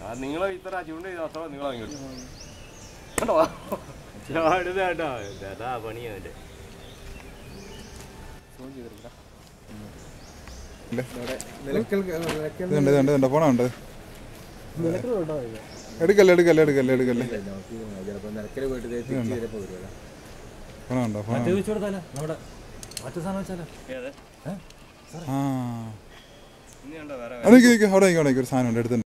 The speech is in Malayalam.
ആ നിങ്ങളെ ഇത്ര ചൂണ്ട ചെയ്ത അത്ര നിങ്ങളെ ഇങ്ങോട്ട് കണ്ടോ? ചാടുന്ന കേട്ടോ അതാ പണിയാ പോണ ഉണ്ട് എടുക്കല്ലേ എടുക്കല്ലേ എടുക്കല്ലേ എടുക്കല്ലേ. പോണ ഉണ്ടോ പോണ വേറെ അവിടെ അവിടെ ഒരു സാധനം ഉണ്ട് എടുത്തിട്ടുണ്ട്